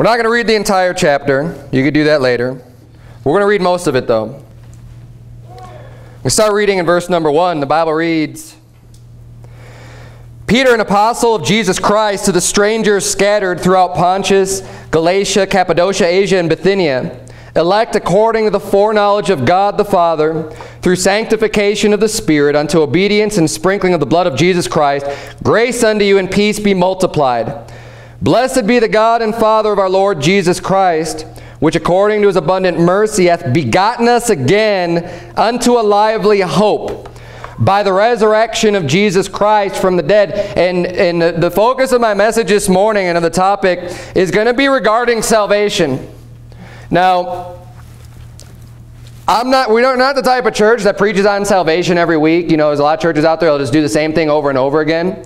We're not going to read the entire chapter. You could do that later. We're going to read most of it, though. We start reading in verse number 1. The Bible reads, Peter, an apostle of Jesus Christ, to the strangers scattered throughout Pontus, Galatia, Cappadocia, Asia, and Bithynia, elect according to the foreknowledge of God the Father, through sanctification of the Spirit, unto obedience and sprinkling of the blood of Jesus Christ, grace unto you and peace be multiplied. Blessed be the God and Father of our Lord Jesus Christ, which according to his abundant mercy hath begotten us again unto a lively hope by the resurrection of Jesus Christ from the dead. And, and the, the focus of my message this morning and of the topic is going to be regarding salvation. Now, I'm not, we're not the type of church that preaches on salvation every week. You know, there's a lot of churches out there that will just do the same thing over and over again.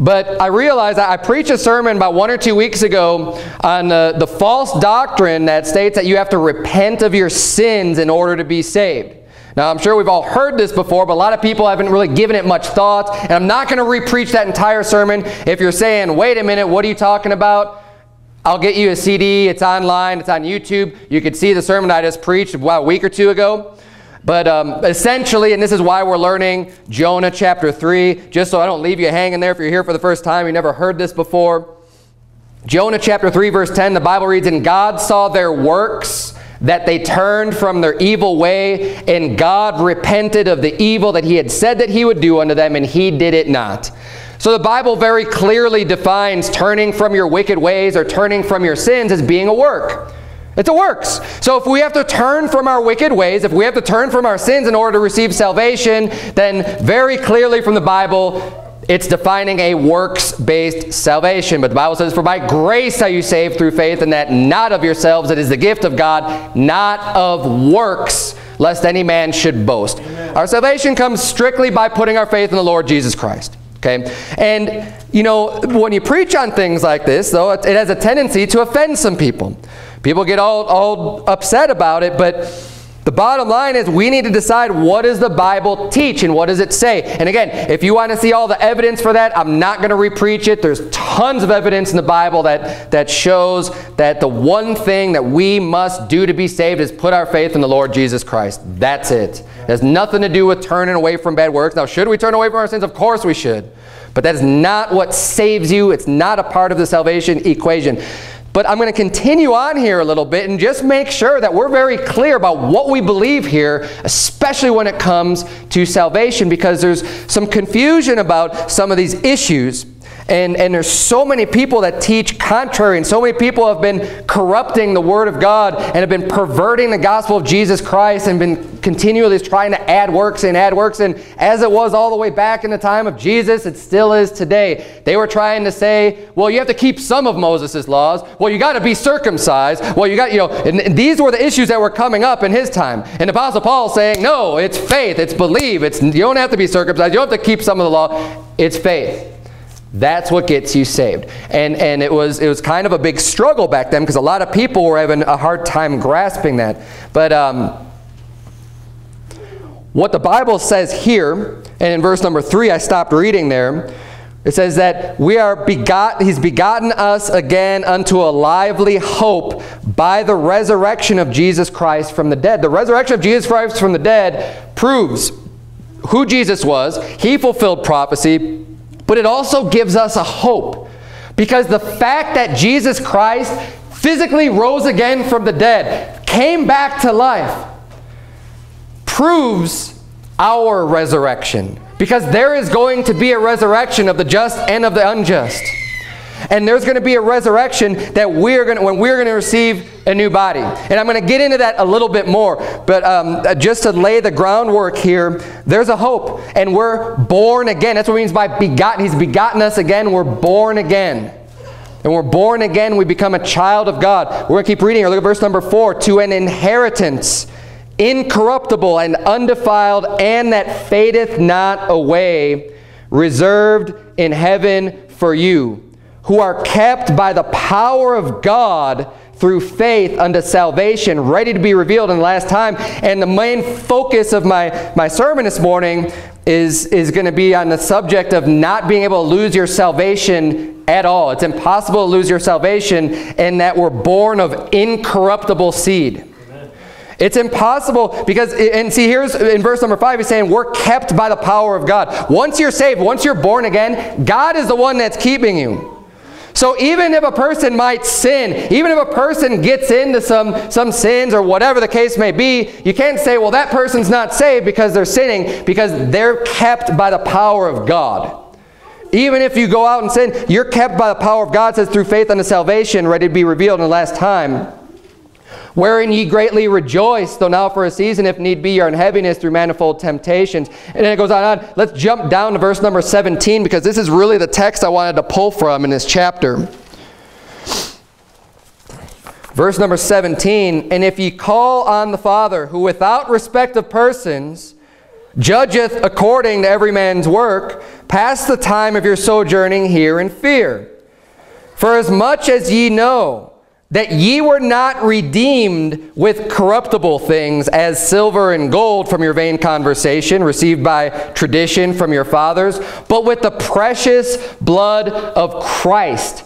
But I realized I preached a sermon about one or two weeks ago on the, the false doctrine that states that you have to repent of your sins in order to be saved. Now, I'm sure we've all heard this before, but a lot of people haven't really given it much thought. And I'm not going to repreach that entire sermon. If you're saying, wait a minute, what are you talking about? I'll get you a CD. It's online. It's on YouTube. You could see the sermon I just preached about a week or two ago. But um, essentially, and this is why we're learning Jonah chapter 3, just so I don't leave you hanging there if you're here for the first time, you never heard this before. Jonah chapter 3, verse 10, the Bible reads, And God saw their works that they turned from their evil way, and God repented of the evil that he had said that he would do unto them, and he did it not. So the Bible very clearly defines turning from your wicked ways or turning from your sins as being a work. It's a works. So if we have to turn from our wicked ways, if we have to turn from our sins in order to receive salvation, then very clearly from the Bible, it's defining a works-based salvation. But the Bible says, For by grace are you saved through faith, and that not of yourselves, it is the gift of God, not of works, lest any man should boast. Amen. Our salvation comes strictly by putting our faith in the Lord Jesus Christ. Okay? And, you know, when you preach on things like this, though, it has a tendency to offend some people. People get all, all upset about it, but the bottom line is we need to decide what does the Bible teach and what does it say. And again, if you want to see all the evidence for that, I'm not going to repreach it. There's tons of evidence in the Bible that, that shows that the one thing that we must do to be saved is put our faith in the Lord Jesus Christ. That's it. It has nothing to do with turning away from bad works. Now, should we turn away from our sins? Of course we should. But that is not what saves you. It's not a part of the salvation equation. But I'm going to continue on here a little bit and just make sure that we're very clear about what we believe here, especially when it comes to salvation, because there's some confusion about some of these issues. And, and there's so many people that teach contrary, and so many people have been corrupting the Word of God and have been perverting the gospel of Jesus Christ and been continually trying to add works and add works. And as it was all the way back in the time of Jesus, it still is today. They were trying to say, well, you have to keep some of Moses' laws. Well, you got to be circumcised. Well, you got, you know, and these were the issues that were coming up in his time. And Apostle Paul saying, no, it's faith, it's believe. It's, you don't have to be circumcised. You don't have to keep some of the law. It's faith. That's what gets you saved. And, and it, was, it was kind of a big struggle back then because a lot of people were having a hard time grasping that. But um, what the Bible says here, and in verse number 3, I stopped reading there, it says that we are begot, he's begotten us again unto a lively hope by the resurrection of Jesus Christ from the dead. The resurrection of Jesus Christ from the dead proves who Jesus was. He fulfilled prophecy but it also gives us a hope. Because the fact that Jesus Christ physically rose again from the dead, came back to life, proves our resurrection. Because there is going to be a resurrection of the just and of the unjust. And there's going to be a resurrection that we're going to, when we're going to receive a new body. And I'm going to get into that a little bit more. But um, uh, just to lay the groundwork here, there's a hope. And we're born again. That's what it means by begotten. He's begotten us again. We're born again. And we're born again. We become a child of God. We're going to keep reading here. Look at verse number 4. To an inheritance incorruptible and undefiled and that fadeth not away, reserved in heaven for you who are kept by the power of God through faith unto salvation, ready to be revealed in the last time. And the main focus of my, my sermon this morning is, is going to be on the subject of not being able to lose your salvation at all. It's impossible to lose your salvation and that we're born of incorruptible seed. It's impossible because, and see here's in verse number 5, he's saying we're kept by the power of God. Once you're saved, once you're born again, God is the one that's keeping you. So even if a person might sin, even if a person gets into some, some sins or whatever the case may be, you can't say, well, that person's not saved because they're sinning, because they're kept by the power of God. Even if you go out and sin, you're kept by the power of God, says through faith unto salvation, ready to be revealed in the last time wherein ye greatly rejoice, though now for a season, if need be, you are in heaviness through manifold temptations. And then it goes on, on. Let's jump down to verse number 17, because this is really the text I wanted to pull from in this chapter. Verse number 17, And if ye call on the Father, who without respect of persons judgeth according to every man's work, pass the time of your sojourning here in fear. For as much as ye know that ye were not redeemed with corruptible things as silver and gold from your vain conversation received by tradition from your fathers, but with the precious blood of Christ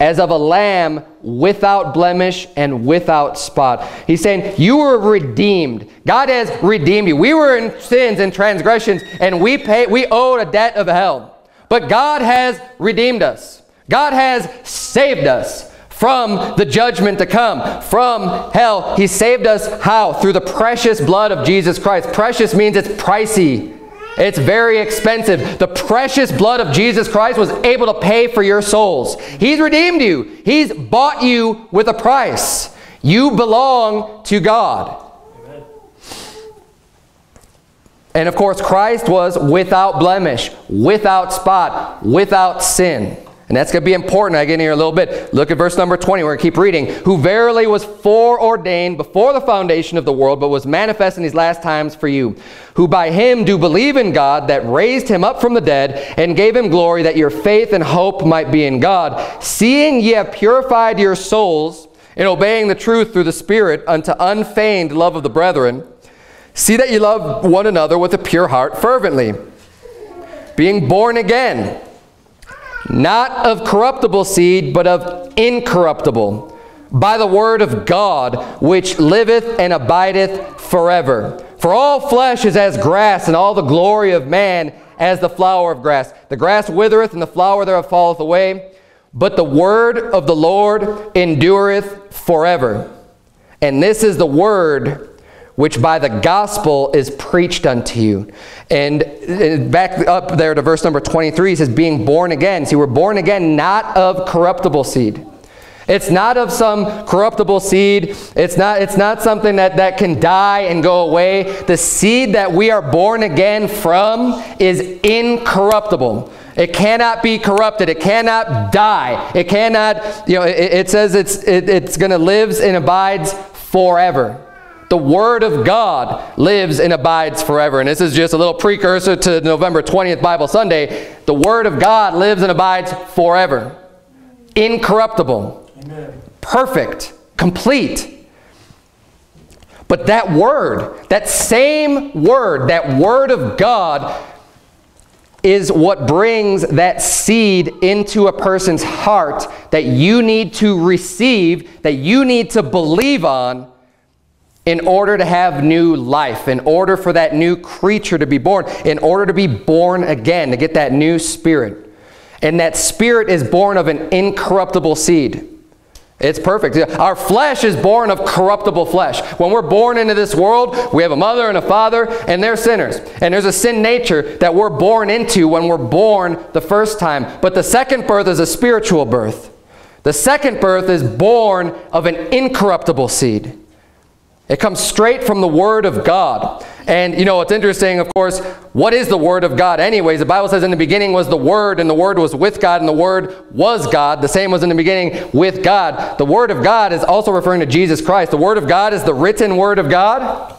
as of a lamb without blemish and without spot. He's saying you were redeemed. God has redeemed you. We were in sins and transgressions and we pay, we owed a debt of hell. But God has redeemed us. God has saved us from the judgment to come, from hell. He saved us how? Through the precious blood of Jesus Christ. Precious means it's pricey. It's very expensive. The precious blood of Jesus Christ was able to pay for your souls. He's redeemed you. He's bought you with a price. You belong to God. Amen. And of course, Christ was without blemish, without spot, without sin. And that's going to be important. I get in here a little bit. Look at verse number 20. We're going to keep reading. Who verily was foreordained before the foundation of the world, but was manifest in these last times for you. Who by him do believe in God, that raised him up from the dead, and gave him glory, that your faith and hope might be in God. Seeing ye have purified your souls in obeying the truth through the Spirit unto unfeigned love of the brethren, see that ye love one another with a pure heart fervently, being born again not of corruptible seed, but of incorruptible, by the word of God, which liveth and abideth forever. For all flesh is as grass, and all the glory of man as the flower of grass. The grass withereth, and the flower thereof falleth away, but the word of the Lord endureth forever. And this is the word which by the gospel is preached unto you. And back up there to verse number 23, he says, being born again. See, we're born again not of corruptible seed. It's not of some corruptible seed. It's not, it's not something that, that can die and go away. The seed that we are born again from is incorruptible. It cannot be corrupted. It cannot die. It cannot, you know, it, it says it's, it, it's going to lives and abides forever. The Word of God lives and abides forever. And this is just a little precursor to November 20th Bible Sunday. The Word of God lives and abides forever. Incorruptible. Amen. Perfect. Complete. But that Word, that same Word, that Word of God is what brings that seed into a person's heart that you need to receive, that you need to believe on in order to have new life, in order for that new creature to be born, in order to be born again, to get that new spirit. And that spirit is born of an incorruptible seed. It's perfect. Our flesh is born of corruptible flesh. When we're born into this world, we have a mother and a father, and they're sinners. And there's a sin nature that we're born into when we're born the first time. But the second birth is a spiritual birth. The second birth is born of an incorruptible seed. It comes straight from the Word of God. And you know, what's interesting, of course, what is the Word of God anyways? The Bible says in the beginning was the Word, and the Word was with God, and the Word was God. The same was in the beginning with God. The Word of God is also referring to Jesus Christ. The Word of God is the written Word of God.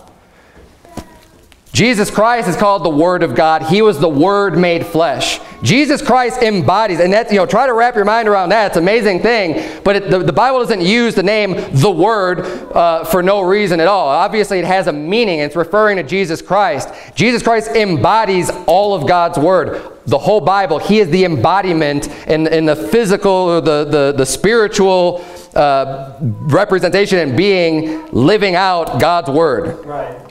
Jesus Christ is called the Word of God. He was the Word made flesh. Jesus Christ embodies, and that's, you know, try to wrap your mind around that. It's an amazing thing, but it, the, the Bible doesn't use the name the Word uh, for no reason at all. Obviously, it has a meaning. It's referring to Jesus Christ. Jesus Christ embodies all of God's Word the whole Bible, he is the embodiment in, in the physical, the, the, the spiritual uh, representation and being, living out God's Word. Right.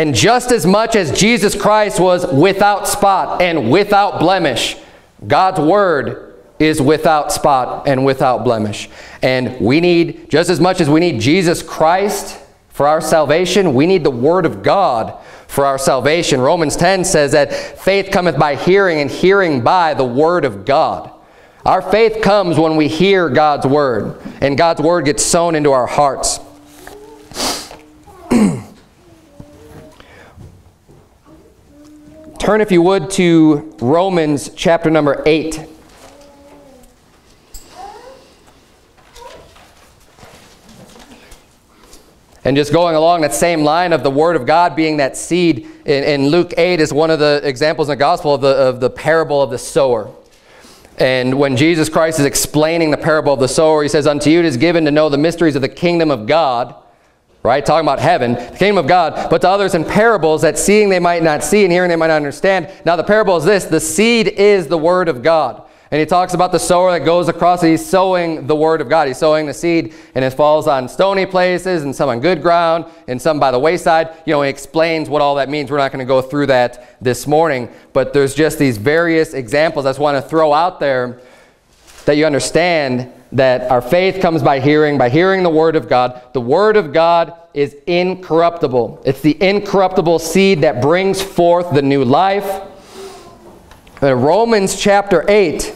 And just as much as Jesus Christ was without spot and without blemish, God's Word is without spot and without blemish. And we need, just as much as we need Jesus Christ for our salvation, we need the Word of God for our salvation. Romans 10 says that faith cometh by hearing and hearing by the Word of God. Our faith comes when we hear God's Word and God's Word gets sown into our hearts. Turn, if you would, to Romans chapter number 8. And just going along that same line of the Word of God being that seed in, in, Luke 8 is one of the examples in the Gospel of the, of the parable of the sower. And when Jesus Christ is explaining the parable of the sower, he says, Unto you it is given to know the mysteries of the kingdom of God. Right? Talking about heaven, the kingdom of God. But to others in parables that seeing they might not see and hearing they might not understand. Now the parable is this. The seed is the word of God. And he talks about the sower that goes across. He's sowing the word of God. He's sowing the seed, and it falls on stony places, and some on good ground, and some by the wayside. You know, he explains what all that means. We're not going to go through that this morning. But there's just these various examples I just want to throw out there that you understand that our faith comes by hearing, by hearing the word of God. The word of God is incorruptible. It's the incorruptible seed that brings forth the new life. In Romans chapter 8,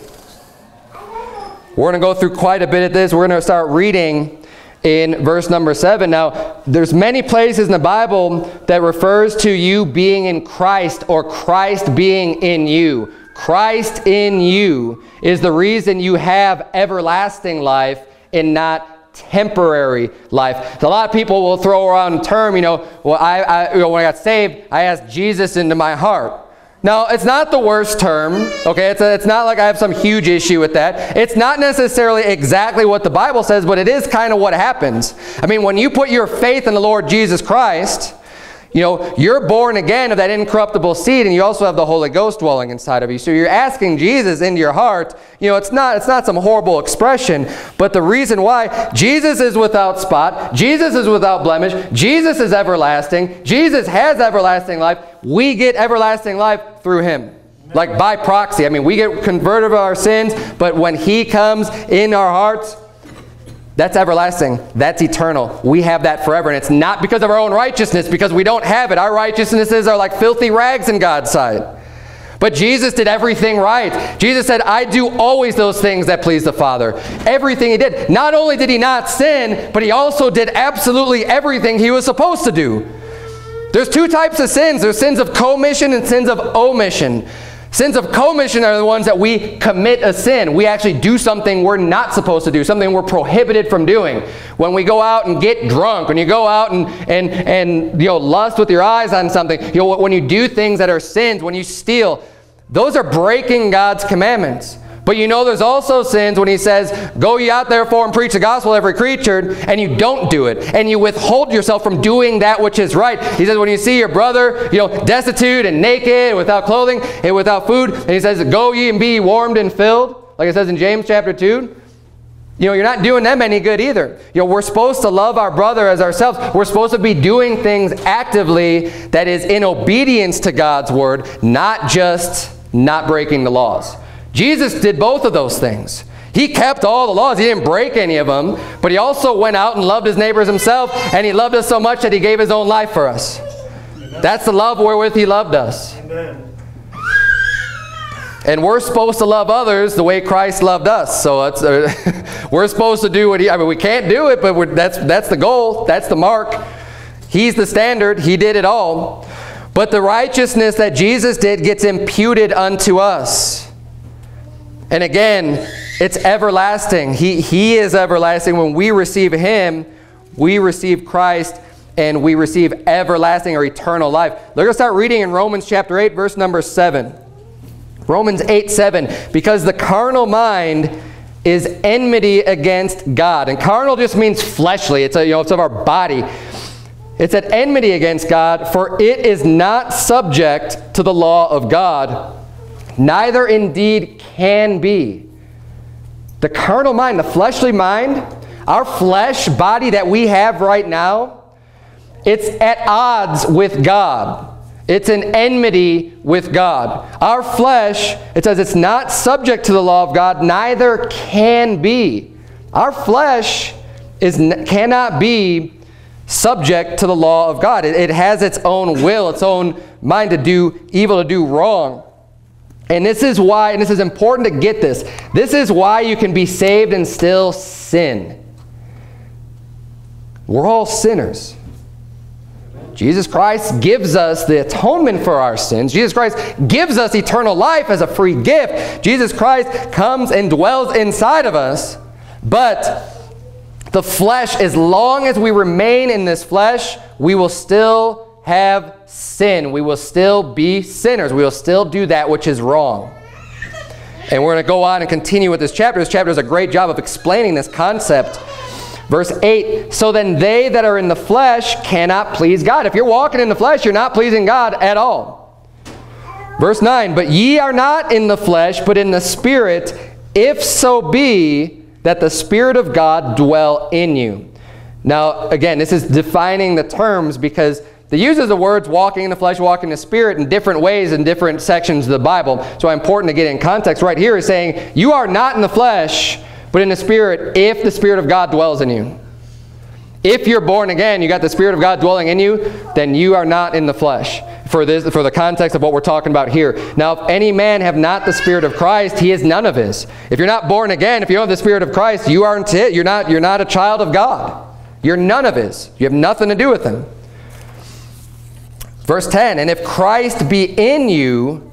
we're going to go through quite a bit of this. We're going to start reading in verse number 7. Now, there's many places in the Bible that refers to you being in Christ or Christ being in you. Christ in you is the reason you have everlasting life and not temporary life. A lot of people will throw around a term, you know, well, I, I you know, when I got saved, I asked Jesus into my heart. Now, it's not the worst term, okay? It's, a, it's not like I have some huge issue with that. It's not necessarily exactly what the Bible says, but it is kind of what happens. I mean, when you put your faith in the Lord Jesus Christ, you know, you're born again of that incorruptible seed, and you also have the Holy Ghost dwelling inside of you. So you're asking Jesus into your heart. You know, it's not, it's not some horrible expression, but the reason why Jesus is without spot, Jesus is without blemish, Jesus is everlasting, Jesus has everlasting life. We get everlasting life through him. Like by proxy. I mean, we get converted of our sins, but when he comes in our hearts, that's everlasting. That's eternal. We have that forever. And it's not because of our own righteousness, because we don't have it. Our righteousnesses are like filthy rags in God's sight. But Jesus did everything right. Jesus said, I do always those things that please the Father. Everything he did. Not only did he not sin, but he also did absolutely everything he was supposed to do. There's two types of sins. There's sins of commission and sins of omission. Sins of commission are the ones that we commit a sin. We actually do something we're not supposed to do, something we're prohibited from doing. When we go out and get drunk, when you go out and, and, and you know, lust with your eyes on something, you know, when you do things that are sins, when you steal, those are breaking God's commandments. But you know there's also sins when he says, Go ye out therefore and preach the gospel to every creature, and you don't do it. And you withhold yourself from doing that which is right. He says, when you see your brother, you know, destitute and naked, and without clothing, and without food, and he says, Go ye and be warmed and filled, like it says in James chapter 2. You know, you're not doing them any good either. You know, we're supposed to love our brother as ourselves. We're supposed to be doing things actively that is in obedience to God's word, not just not breaking the laws. Jesus did both of those things. He kept all the laws. He didn't break any of them. But he also went out and loved his neighbors himself. And he loved us so much that he gave his own life for us. Amen. That's the love wherewith he loved us. Amen. And we're supposed to love others the way Christ loved us. So uh, we're supposed to do what he, I mean, we can't do it, but that's, that's the goal. That's the mark. He's the standard. He did it all. But the righteousness that Jesus did gets imputed unto us. And again, it's everlasting. He, he is everlasting. When we receive him, we receive Christ and we receive everlasting or eternal life. We're going to start reading in Romans chapter 8, verse number 7. Romans 8, 7, because the carnal mind is enmity against God. And carnal just means fleshly. It's, a, you know, it's of our body. It's at enmity against God, for it is not subject to the law of God, neither indeed can be. The carnal mind, the fleshly mind, our flesh body that we have right now, it's at odds with God. It's an enmity with God. Our flesh, it says it's not subject to the law of God, neither can be. Our flesh is, cannot be subject to the law of God. It, it has its own will, its own mind to do evil, to do wrong. And this is why, and this is important to get this, this is why you can be saved and still sin. We're all sinners. Jesus Christ gives us the atonement for our sins. Jesus Christ gives us eternal life as a free gift. Jesus Christ comes and dwells inside of us. But the flesh, as long as we remain in this flesh, we will still have sin. We will still be sinners. We will still do that which is wrong. And we're going to go on and continue with this chapter. This chapter does a great job of explaining this concept. Verse 8, so then they that are in the flesh cannot please God. If you're walking in the flesh, you're not pleasing God at all. Verse 9, but ye are not in the flesh, but in the Spirit, if so be that the Spirit of God dwell in you. Now, again, this is defining the terms because the uses the words walking in the flesh, walking in the spirit in different ways in different sections of the Bible. So important to get in context. Right here is saying, you are not in the flesh, but in the spirit if the Spirit of God dwells in you. If you're born again, you got the Spirit of God dwelling in you, then you are not in the flesh. For, this, for the context of what we're talking about here. Now, if any man have not the Spirit of Christ, he is none of his. If you're not born again, if you don't have the Spirit of Christ, you aren't it. You're not, you're not a child of God. You're none of his. You have nothing to do with him. Verse 10, And if Christ be in you,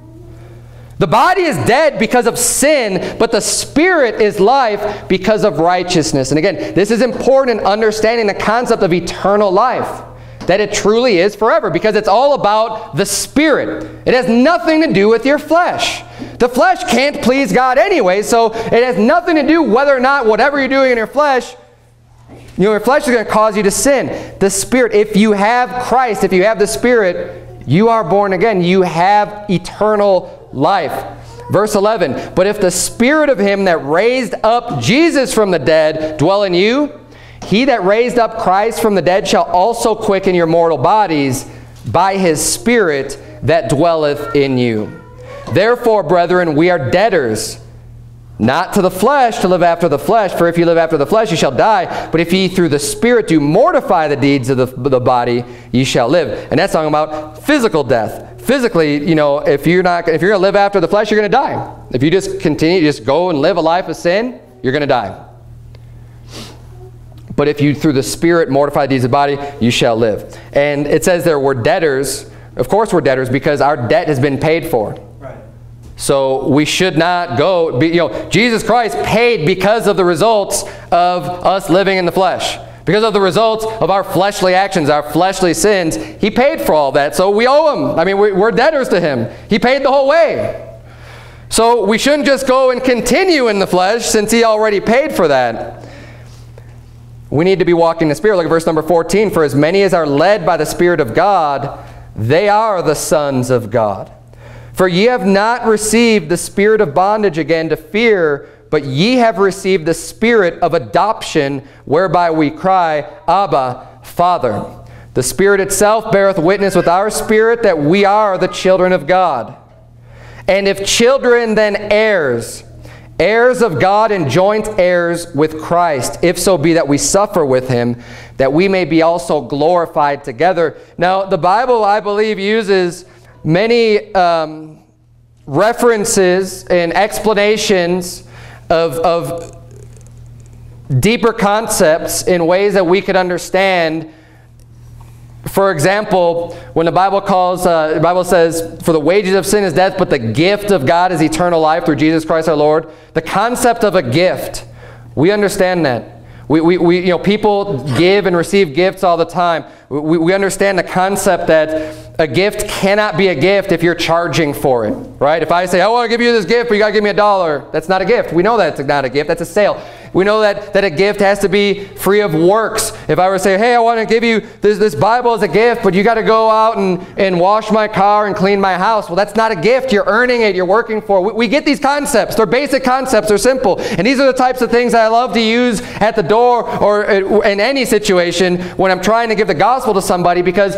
the body is dead because of sin, but the spirit is life because of righteousness. And again, this is important in understanding the concept of eternal life. That it truly is forever because it's all about the spirit. It has nothing to do with your flesh. The flesh can't please God anyway, so it has nothing to do whether or not whatever you're doing in your flesh know, your flesh is going to cause you to sin. The Spirit, if you have Christ, if you have the Spirit, you are born again. You have eternal life. Verse 11, But if the spirit of him that raised up Jesus from the dead dwell in you, he that raised up Christ from the dead shall also quicken your mortal bodies by his spirit that dwelleth in you. Therefore, brethren, we are debtors, not to the flesh to live after the flesh, for if you live after the flesh, you shall die. But if ye through the Spirit do mortify the deeds of the, the body, ye shall live. And that's talking about physical death physically, you know, if you're not, if you're going to live after the flesh, you're going to die. If you just continue, just go and live a life of sin, you're going to die. But if you, through the Spirit, mortify the deeds of the body, you shall live. And it says there, we're debtors. Of course we're debtors because our debt has been paid for. So we should not go, be, you know, Jesus Christ paid because of the results of us living in the flesh. Because of the results of our fleshly actions, our fleshly sins, he paid for all that. So we owe him. I mean, we're debtors to him. He paid the whole way. So we shouldn't just go and continue in the flesh since he already paid for that. We need to be walking in the Spirit. Look at verse number 14. For as many as are led by the Spirit of God, they are the sons of God. For ye have not received the spirit of bondage again to fear, but ye have received the spirit of adoption, whereby we cry, Abba, Father. The Spirit itself beareth witness with our spirit that we are the children of God. And if children, then heirs, heirs of God and joint heirs with Christ, if so be that we suffer with him, that we may be also glorified together. Now, the Bible, I believe, uses many um, references and explanations of, of deeper concepts in ways that we could understand. For example, when the Bible calls, uh, the Bible says, for the wages of sin is death, but the gift of God is eternal life through Jesus Christ our Lord. The concept of a gift, we understand that. We, we, we, you know, people give and receive gifts all the time. We, we understand the concept that a gift cannot be a gift if you're charging for it, right? If I say, I want to give you this gift, but you got to give me a dollar, that's not a gift. We know that's not a gift, that's a sale. We know that, that a gift has to be free of works. If I were to say, hey, I want to give you this, this Bible as a gift, but you got to go out and, and wash my car and clean my house. Well, that's not a gift. You're earning it. You're working for it. We, we get these concepts. They're basic concepts. They're simple. And these are the types of things I love to use at the door or in any situation when I'm trying to give the gospel to somebody because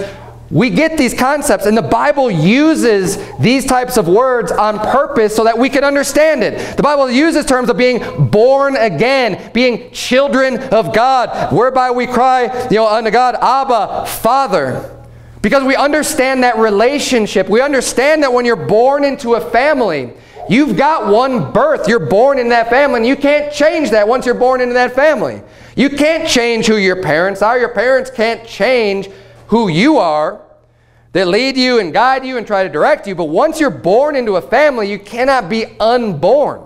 we get these concepts, and the Bible uses these types of words on purpose so that we can understand it. The Bible uses terms of being born again, being children of God, whereby we cry, you know, unto God, Abba, Father. Because we understand that relationship. We understand that when you're born into a family, you've got one birth. You're born in that family, and you can't change that once you're born into that family. You can't change who your parents are. Your parents can't change who you are. They lead you and guide you and try to direct you. But once you're born into a family, you cannot be unborn.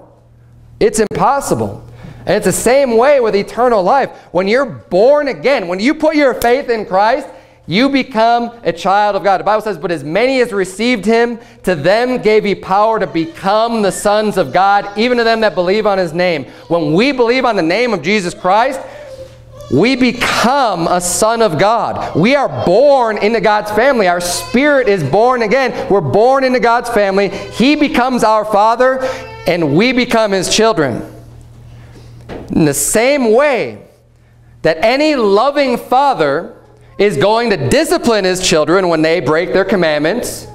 It's impossible. And it's the same way with eternal life. When you're born again, when you put your faith in Christ, you become a child of God. The Bible says, But as many as received him, to them gave he power to become the sons of God, even to them that believe on his name. When we believe on the name of Jesus Christ, we become a son of God. We are born into God's family. Our spirit is born again. We're born into God's family. He becomes our father, and we become his children. In the same way that any loving father is going to discipline his children when they break their commandments,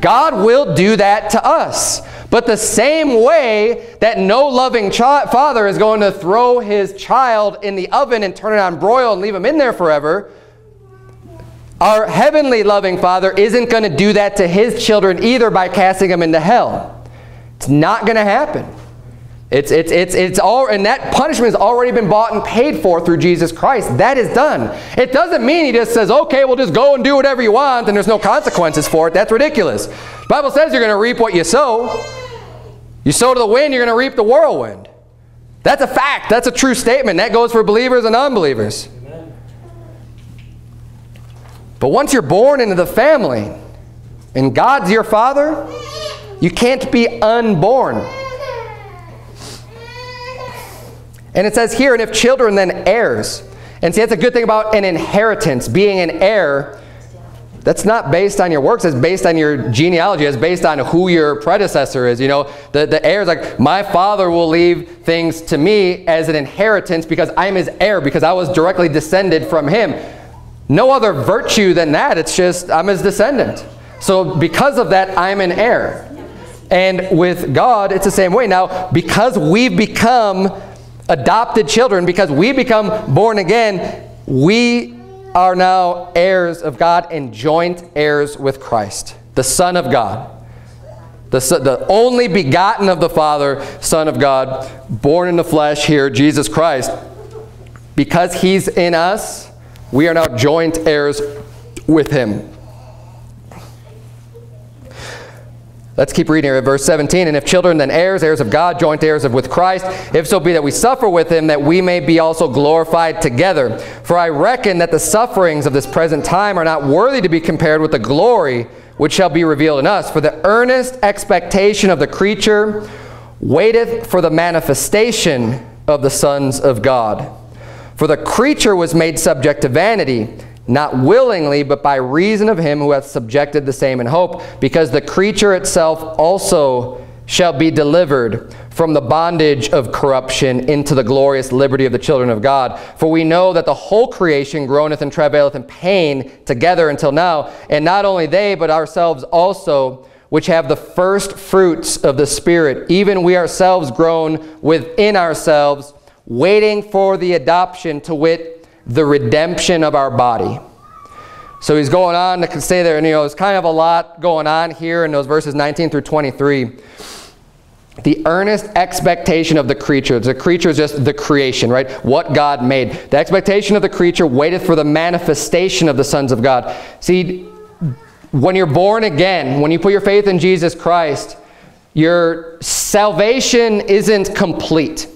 God will do that to us. But the same way that no loving father is going to throw his child in the oven and turn it on broil and leave him in there forever, our heavenly loving father isn't going to do that to his children either by casting them into hell. It's not going to happen. It's, it's, it's, it's all, and that punishment has already been bought and paid for through Jesus Christ. That is done. It doesn't mean he just says, okay, we'll just go and do whatever you want and there's no consequences for it. That's ridiculous. The Bible says you're going to reap what you sow. You sow to the wind, you're going to reap the whirlwind. That's a fact. That's a true statement. That goes for believers and unbelievers. But once you're born into the family and God's your father, you can't be unborn. And it says here, and if children, then heirs. And see, that's a good thing about an inheritance, being an heir. That's not based on your works. It's based on your genealogy. It's based on who your predecessor is. You know, the, the heir is like, my father will leave things to me as an inheritance because I'm his heir, because I was directly descended from him. No other virtue than that. It's just, I'm his descendant. So because of that, I'm an heir. And with God, it's the same way. Now, because we've become adopted children, because we become born again, we are now heirs of God and joint heirs with Christ, the Son of God. The, the only begotten of the Father, Son of God, born in the flesh here, Jesus Christ. Because he's in us, we are now joint heirs with him. Let's keep reading here at verse 17. And if children, then heirs, heirs of God, joint heirs of with Christ, if so be that we suffer with him, that we may be also glorified together. For I reckon that the sufferings of this present time are not worthy to be compared with the glory which shall be revealed in us. For the earnest expectation of the creature waiteth for the manifestation of the sons of God. For the creature was made subject to vanity, not willingly, but by reason of him who hath subjected the same in hope, because the creature itself also shall be delivered from the bondage of corruption into the glorious liberty of the children of God. For we know that the whole creation groaneth and travaileth in pain together until now, and not only they, but ourselves also, which have the first fruits of the Spirit, even we ourselves groan within ourselves, waiting for the adoption, to wit, the redemption of our body. So he's going on to say there, and you know, there's kind of a lot going on here in those verses 19 through 23. The earnest expectation of the creature. The creature is just the creation, right? What God made. The expectation of the creature waiteth for the manifestation of the sons of God. See, when you're born again, when you put your faith in Jesus Christ, your salvation isn't complete.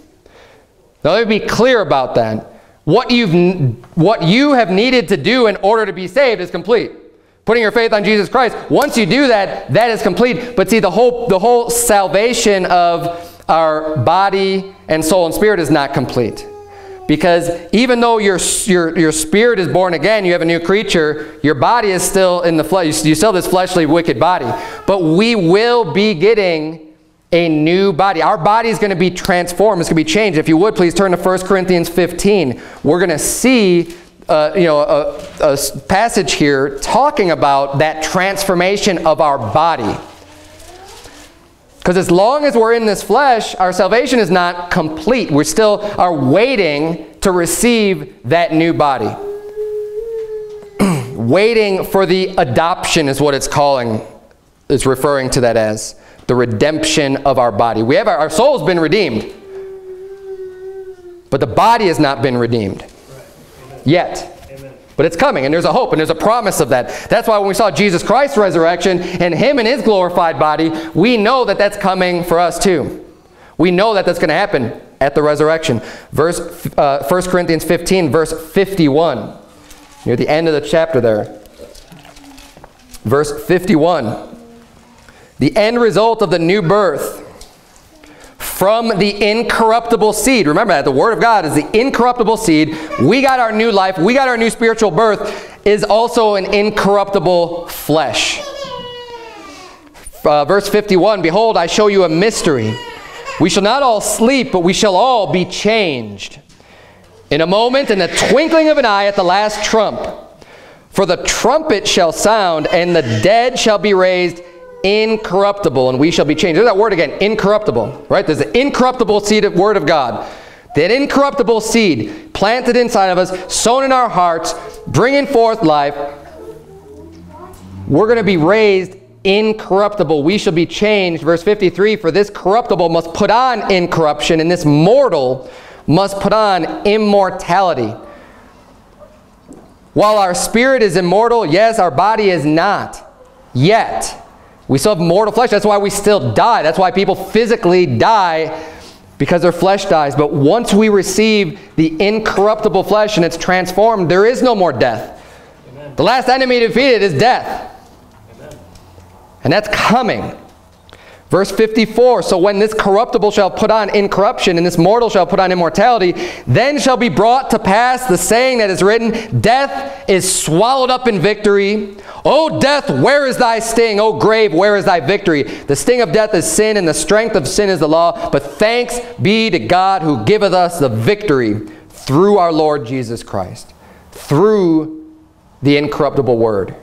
Now, let me be clear about that. What, you've, what you have needed to do in order to be saved is complete. Putting your faith on Jesus Christ. Once you do that, that is complete. But see, the whole, the whole salvation of our body and soul and spirit is not complete. Because even though your, your, your spirit is born again, you have a new creature, your body is still in the flesh. You still have this fleshly, wicked body. But we will be getting a new body. Our body is going to be transformed. It's going to be changed. If you would, please turn to 1 Corinthians 15. We're going to see uh, you know, a, a passage here talking about that transformation of our body. Because as long as we're in this flesh, our salvation is not complete. We still are waiting to receive that new body. waiting for the adoption is what it's calling, is referring to that as. The redemption of our body. We have our, our soul's been redeemed. But the body has not been redeemed. Yet. But it's coming, and there's a hope, and there's a promise of that. That's why when we saw Jesus Christ's resurrection and him in his glorified body, we know that that's coming for us too. We know that that's going to happen at the resurrection. Verse, uh, 1 Corinthians 15, verse 51. Near the end of the chapter there. Verse 51. The end result of the new birth from the incorruptible seed. Remember that the Word of God is the incorruptible seed. We got our new life. We got our new spiritual birth is also an incorruptible flesh. Uh, verse 51, Behold, I show you a mystery. We shall not all sleep, but we shall all be changed. In a moment, in the twinkling of an eye, at the last trump. For the trumpet shall sound, and the dead shall be raised incorruptible, and we shall be changed. There's that word again, incorruptible, right? There's the incorruptible seed of word of God. That incorruptible seed planted inside of us, sown in our hearts, bringing forth life. We're going to be raised incorruptible. We shall be changed. Verse 53, for this corruptible must put on incorruption, and this mortal must put on immortality. While our spirit is immortal, yes, our body is not. Yet, we still have mortal flesh. That's why we still die. That's why people physically die because their flesh dies. But once we receive the incorruptible flesh and it's transformed, there is no more death. Amen. The last enemy defeated is death. Amen. And that's coming. Verse 54, so when this corruptible shall put on incorruption, and this mortal shall put on immortality, then shall be brought to pass the saying that is written, Death is swallowed up in victory. O death, where is thy sting? O grave, where is thy victory? The sting of death is sin, and the strength of sin is the law. But thanks be to God who giveth us the victory through our Lord Jesus Christ, through the incorruptible word.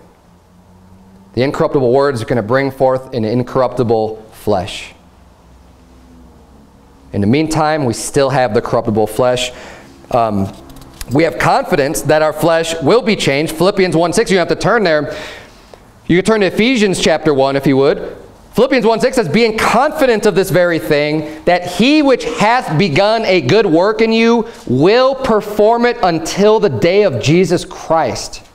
The incorruptible word is going to bring forth an incorruptible flesh. In the meantime, we still have the corruptible flesh. Um, we have confidence that our flesh will be changed. Philippians 1 6, you have to turn there. You can turn to Ephesians chapter 1 if you would. Philippians 1 6 says, Being confident of this very thing, that he which hath begun a good work in you will perform it until the day of Jesus Christ.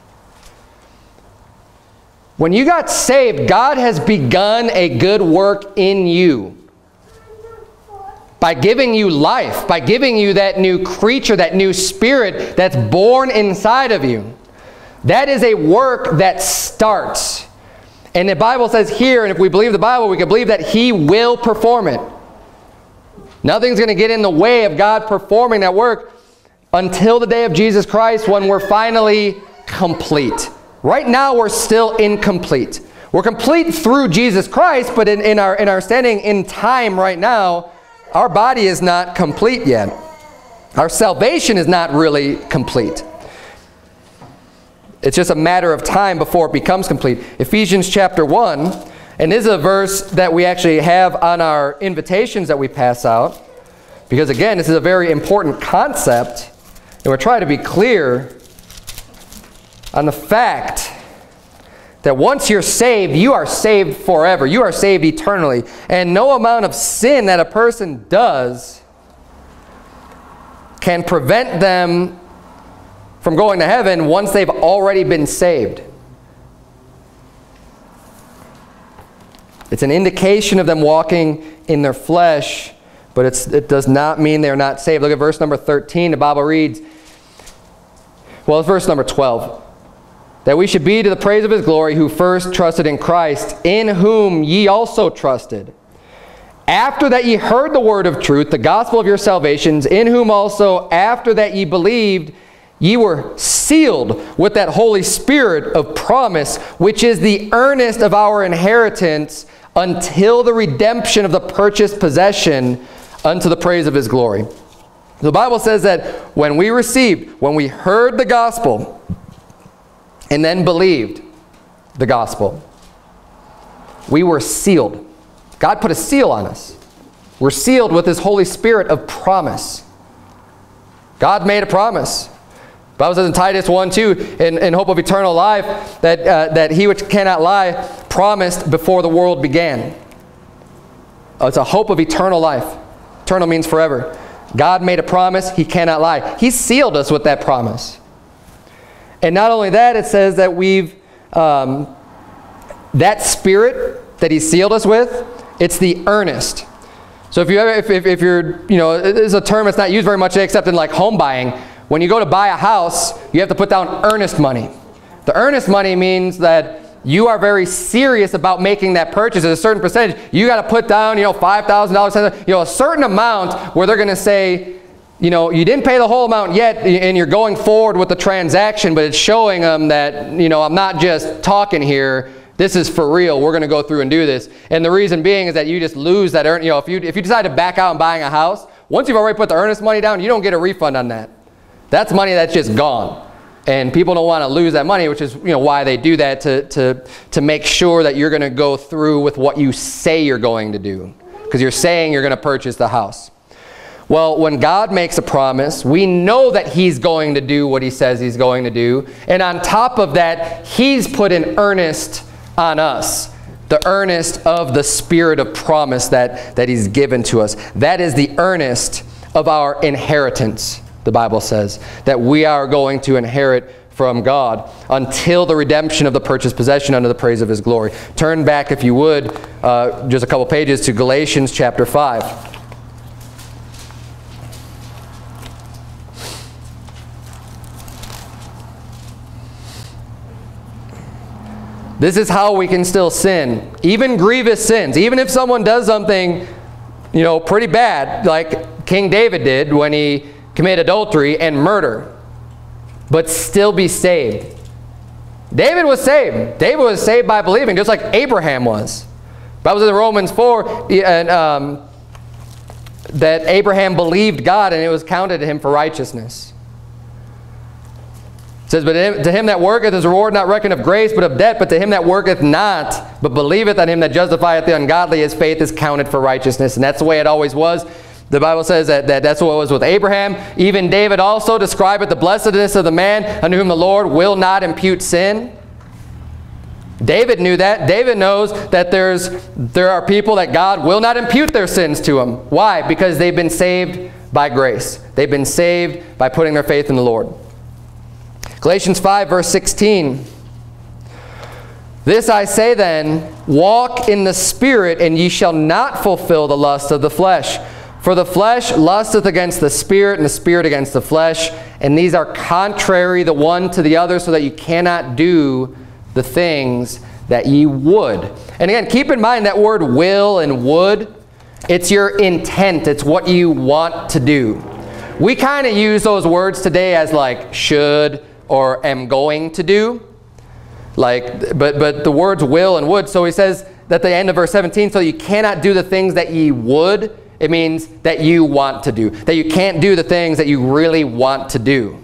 When you got saved, God has begun a good work in you. By giving you life, by giving you that new creature, that new spirit that's born inside of you. That is a work that starts. And the Bible says here, and if we believe the Bible, we can believe that He will perform it. Nothing's going to get in the way of God performing that work until the day of Jesus Christ when we're finally complete. Right now, we're still incomplete. We're complete through Jesus Christ, but in, in, our, in our standing in time right now, our body is not complete yet. Our salvation is not really complete. It's just a matter of time before it becomes complete. Ephesians chapter 1, and this is a verse that we actually have on our invitations that we pass out. Because again, this is a very important concept, and we're trying to be clear on the fact that once you're saved, you are saved forever. You are saved eternally. And no amount of sin that a person does can prevent them from going to heaven once they've already been saved. It's an indication of them walking in their flesh, but it does not mean they're not saved. Look at verse number 13. The Bible reads, well, it's verse number 12. That we should be to the praise of his glory who first trusted in Christ, in whom ye also trusted. After that ye heard the word of truth, the gospel of your salvations, in whom also after that ye believed, ye were sealed with that Holy Spirit of promise, which is the earnest of our inheritance until the redemption of the purchased possession unto the praise of his glory. The Bible says that when we received, when we heard the gospel, and then believed the gospel, we were sealed. God put a seal on us. We're sealed with his Holy Spirit of promise. God made a promise. Bible says in Titus 1, 2, in, in hope of eternal life, that, uh, that he which cannot lie promised before the world began. Oh, it's a hope of eternal life. Eternal means forever. God made a promise. He cannot lie. He sealed us with that promise. And not only that, it says that we've, um, that spirit that he sealed us with, it's the earnest. So if, you ever, if, if, if you're, you know, it is a term that's not used very much except in like home buying. When you go to buy a house, you have to put down earnest money. The earnest money means that you are very serious about making that purchase at a certain percentage. You got to put down, you know, $5,000, you know, a certain amount where they're going to say, you know, you didn't pay the whole amount yet and you're going forward with the transaction, but it's showing them that, you know, I'm not just talking here. This is for real. We're going to go through and do this. And the reason being is that you just lose that, you know, if you, if you decide to back out and buying a house, once you've already put the earnest money down, you don't get a refund on that. That's money that's just gone. And people don't want to lose that money, which is you know, why they do that to, to, to make sure that you're going to go through with what you say you're going to do. Because you're saying you're going to purchase the house. Well, when God makes a promise, we know that he's going to do what he says he's going to do. And on top of that, he's put an earnest on us. The earnest of the spirit of promise that, that he's given to us. That is the earnest of our inheritance, the Bible says. That we are going to inherit from God until the redemption of the purchased possession under the praise of his glory. Turn back, if you would, uh, just a couple pages to Galatians chapter 5. This is how we can still sin. Even grievous sins. Even if someone does something, you know, pretty bad, like King David did when he committed adultery and murder, but still be saved. David was saved. David was saved by believing, just like Abraham was. That was in Romans 4, and, um, that Abraham believed God and it was counted to him for righteousness says, But to him that worketh is reward not reckoned of grace, but of debt. But to him that worketh not, but believeth on him that justifieth the ungodly, his faith is counted for righteousness. And that's the way it always was. The Bible says that, that that's what it was with Abraham. Even David also describeth the blessedness of the man unto whom the Lord will not impute sin. David knew that. David knows that there's, there are people that God will not impute their sins to them. Why? Because they've been saved by grace. They've been saved by putting their faith in the Lord. Galatians 5, verse 16. This I say then, walk in the Spirit, and ye shall not fulfill the lust of the flesh. For the flesh lusteth against the Spirit, and the Spirit against the flesh. And these are contrary the one to the other, so that you cannot do the things that ye would. And again, keep in mind that word will and would, it's your intent. It's what you want to do. We kind of use those words today as like should, or am going to do. Like, but, but the words will and would. So he says at the end of verse 17, so you cannot do the things that ye would. It means that you want to do. That you can't do the things that you really want to do.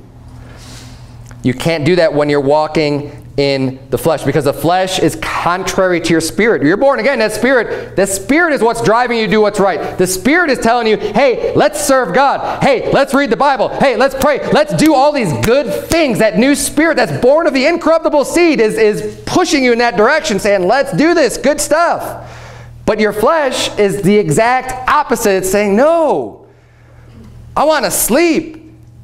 You can't do that when you're walking in the flesh because the flesh is contrary to your spirit. You're born again. That spirit, that spirit is what's driving you to do what's right. The spirit is telling you, hey, let's serve God. Hey, let's read the Bible. Hey, let's pray. Let's do all these good things. That new spirit that's born of the incorruptible seed is, is pushing you in that direction, saying, let's do this good stuff. But your flesh is the exact opposite. It's saying, no, I want to sleep.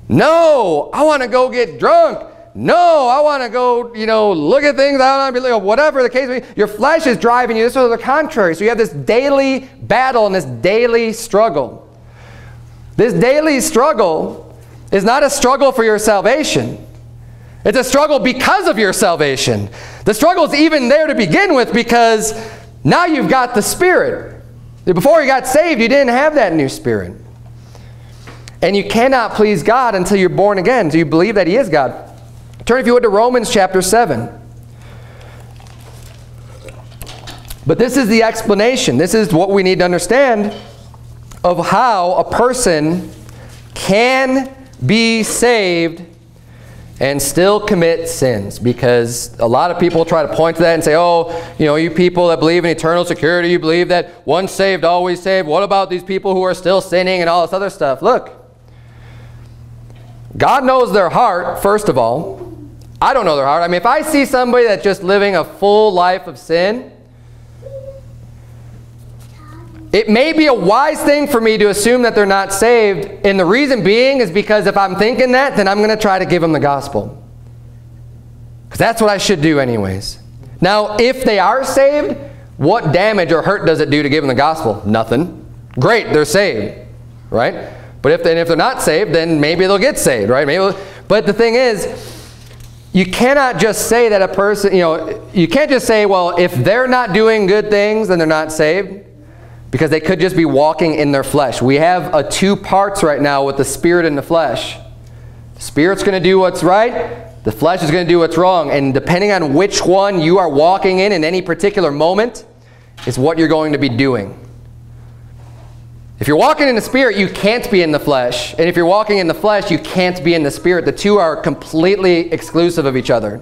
No, I want to go get drunk. No, I want to go, you know, look at things. I want to be, whatever the case may be. Your flesh is driving you. This is the contrary. So you have this daily battle and this daily struggle. This daily struggle is not a struggle for your salvation. It's a struggle because of your salvation. The struggle is even there to begin with because now you've got the Spirit. Before you got saved, you didn't have that new Spirit. And you cannot please God until you're born again, until you believe that He is God. Turn, if you would, to Romans chapter 7. But this is the explanation. This is what we need to understand of how a person can be saved and still commit sins because a lot of people try to point to that and say, oh, you know, you people that believe in eternal security, you believe that once saved, always saved. What about these people who are still sinning and all this other stuff? Look, God knows their heart, first of all. I don't know their heart. I mean, if I see somebody that's just living a full life of sin, it may be a wise thing for me to assume that they're not saved, and the reason being is because if I'm thinking that, then I'm going to try to give them the gospel. Because that's what I should do anyways. Now, if they are saved, what damage or hurt does it do to give them the gospel? Nothing. Great, they're saved, right? But if, they, if they're not saved, then maybe they'll get saved, right? Maybe, but the thing is, you cannot just say that a person, you know, you can't just say, well, if they're not doing good things, then they're not saved because they could just be walking in their flesh. We have a two parts right now with the spirit and the flesh. The spirit's going to do what's right. The flesh is going to do what's wrong. And depending on which one you are walking in in any particular moment is what you're going to be doing. If you're walking in the spirit, you can't be in the flesh. And if you're walking in the flesh, you can't be in the spirit. The two are completely exclusive of each other.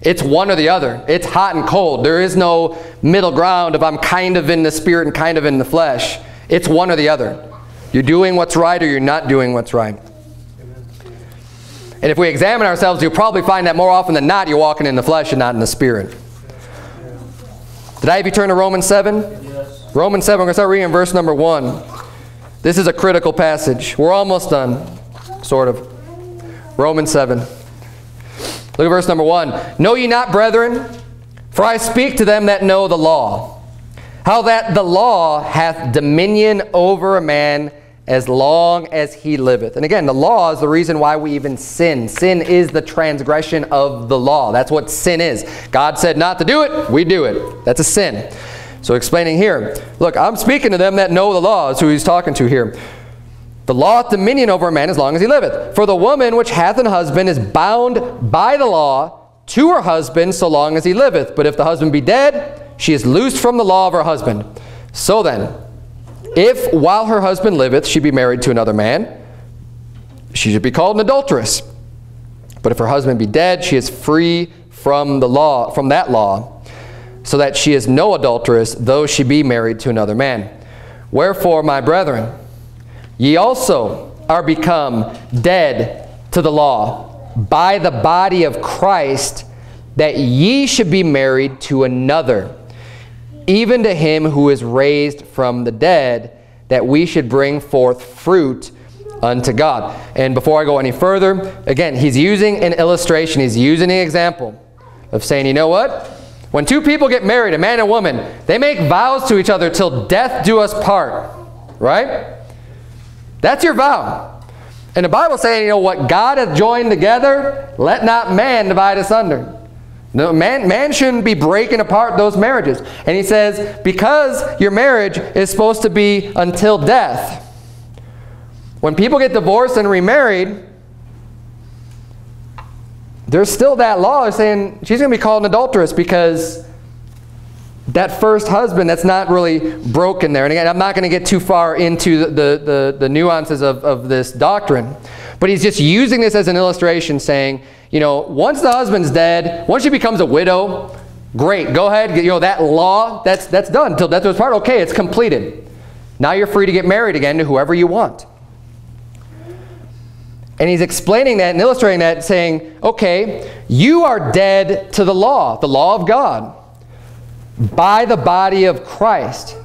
It's one or the other. It's hot and cold. There is no middle ground of I'm kind of in the spirit and kind of in the flesh. It's one or the other. You're doing what's right or you're not doing what's right. And if we examine ourselves, you'll probably find that more often than not, you're walking in the flesh and not in the spirit. Did I have you turn to Romans 7? Yes. Romans 7, we're going to start reading verse number 1. This is a critical passage. We're almost done, sort of. Romans 7. Look at verse number 1. Know ye not, brethren, for I speak to them that know the law, how that the law hath dominion over a man as long as he liveth. And again, the law is the reason why we even sin. Sin is the transgression of the law. That's what sin is. God said not to do it, we do it. That's a sin. So explaining here, look, I'm speaking to them that know the law, is who he's talking to here. The law hath dominion over a man as long as he liveth. For the woman which hath an husband is bound by the law to her husband so long as he liveth. But if the husband be dead, she is loosed from the law of her husband. So then, if while her husband liveth she be married to another man, she should be called an adulteress. But if her husband be dead, she is free from the law, from that law, so that she is no adulteress, though she be married to another man. Wherefore, my brethren, Ye also are become dead to the law by the body of Christ, that ye should be married to another, even to him who is raised from the dead, that we should bring forth fruit unto God. And before I go any further, again, he's using an illustration. He's using an example of saying, you know what? When two people get married, a man and a woman, they make vows to each other till death do us part. Right? That's your vow. And the Bible saying, you know, what God hath joined together, let not man divide asunder. No, man, man shouldn't be breaking apart those marriages. And he says, because your marriage is supposed to be until death. When people get divorced and remarried, there's still that law saying she's going to be called an adulteress because that first husband that's not really broken there. And again, I'm not going to get too far into the, the, the, the, nuances of, of this doctrine. But he's just using this as an illustration saying, you know, once the husband's dead, once she becomes a widow, great, go ahead. You know, that law, that's, that's done. Until death was part, okay, it's completed. Now you're free to get married again to whoever you want. And he's explaining that and illustrating that, saying, okay, you are dead to the law, the law of God by the body of Christ